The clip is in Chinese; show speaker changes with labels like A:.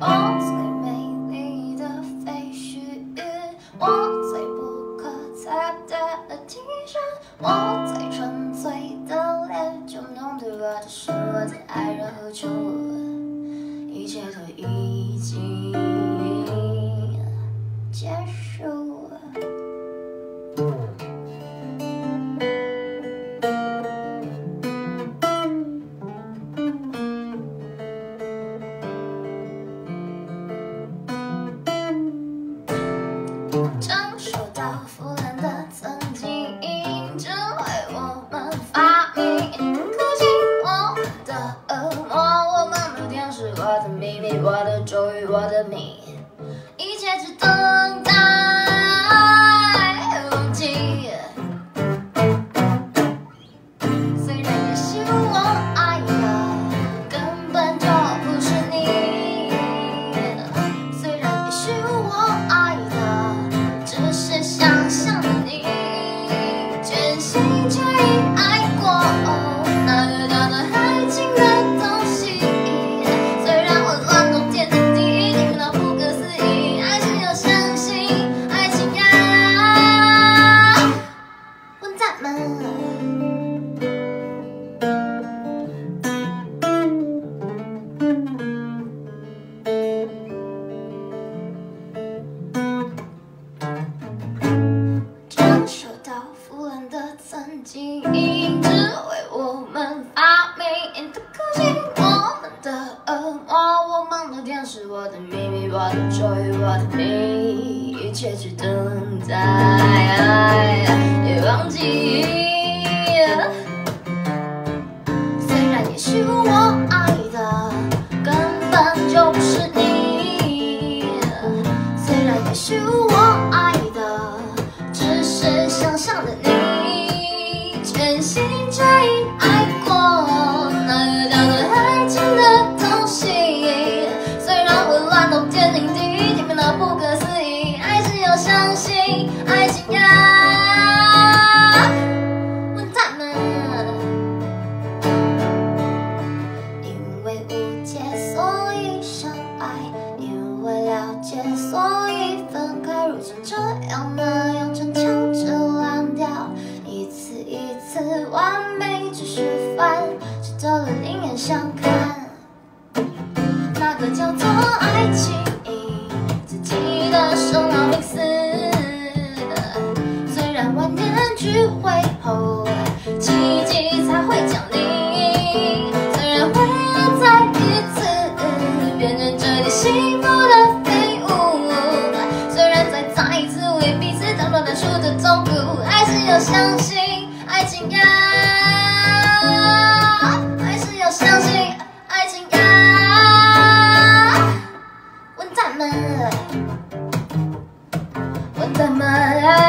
A: Oh, baby，我的咒语，我的名。属于我的你，一切只等待。你忘记。这叫做爱情，自己的生老病死，虽然万念俱灰后奇迹才会降临，虽然为爱再一次变成这粒幸福的飞物，虽然再再一次为彼此尝到难数的痛苦，还是要相信爱情啊。i'm the mother.